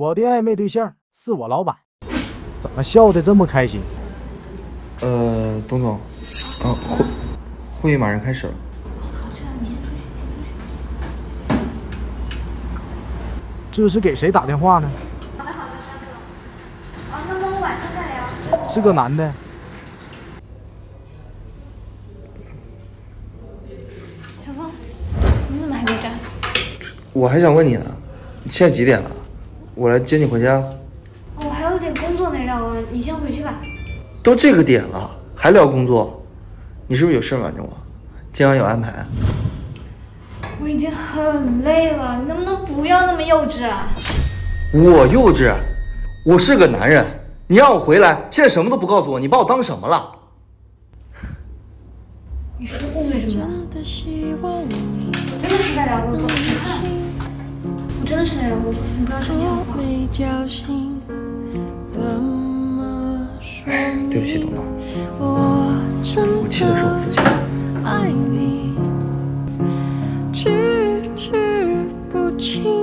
我的暧昧对象是我老板，怎么笑得这么开心？呃，董总，啊，会会议马上开始了。好，这样你先出去，先出去。这是给谁打电话呢？好的，好的，大哥。啊，那么我晚上再聊。是个男的。小峰，你怎么还在这儿？我还想问你呢，现在几点了？我来接你回家。我还有点工作没聊完，你先回去吧。都这个点了，还聊工作？你是不是有事瞒着我？今晚有安排？我已经很累了，你能不能不要那么幼稚啊？我幼稚？我是个男人，你让我回来，现在什么都不告诉我，你把我当什么了？你是不是误会什么了？真的希望你我真的是在聊工作，真是，不要生气好不好？没叫醒，怎么说？对不起，董总，我真我气的是我自己。爱你，句句不清。